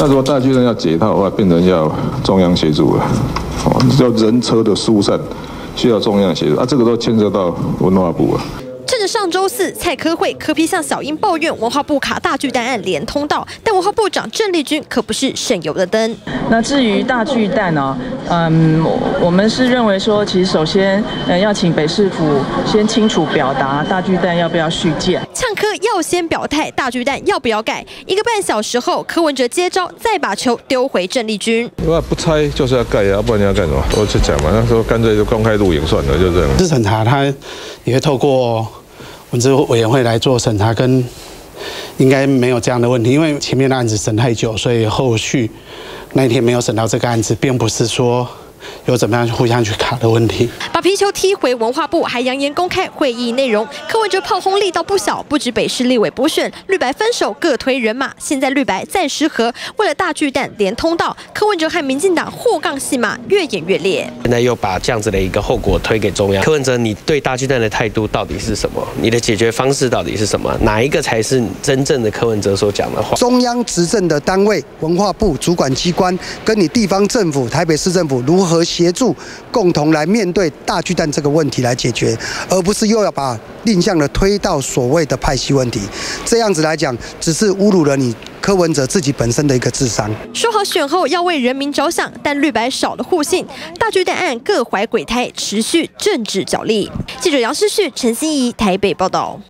那如果大巨蛋要解套的话，变成要中央协助了，哦，叫人车的疏散需要中央协助啊，这个都牵涉到文化部啊。上周四蔡科会科批向小英抱怨文化部卡大巨蛋案连通道，但文化部长郑丽君可不是省油的灯。那至于大巨蛋呢？嗯，我们是认为说，其实首先，呃，要请北市府先清楚表达大巨蛋要不要续建。呛科要先表态，大巨蛋要不要盖？一个半小时后，柯文哲接招，再把球丢回郑丽君。如果不拆就是要盖呀，不然你要干什么？我就讲嘛，那时候干脆就公开录影算了，就这样。是审查，他也会透过。文资委员会来做审查，跟应该没有这样的问题，因为前面的案子审太久，所以后续那一天没有审到这个案子，并不是说。有怎么样互相去卡的问题？把皮球踢回文化部，还扬言公开会议内容。柯文哲炮轰力道不小，不止北市立委补选，绿白分手各推人马。现在绿白暂时和，为了大巨蛋连通道，柯文哲和民进党互杠戏码越演越烈。现在又把这样子的一个后果推给中央。柯文哲，你对大巨蛋的态度到底是什么？你的解决方式到底是什么？哪一个才是真正的柯文哲所讲的话？中央执政的单位文化部主管机关跟你地方政府台北市政府如何和协助？共同来面对大巨蛋这个问题来解决，而不是又要把定向的推到所谓的派系问题。这样子来讲，只是侮辱了你柯文哲自己本身的一个智商。说好选后要为人民着想，但绿白少了互信，大巨蛋案各怀鬼胎，持续政治角力。记者杨世旭、陈心怡台北报道。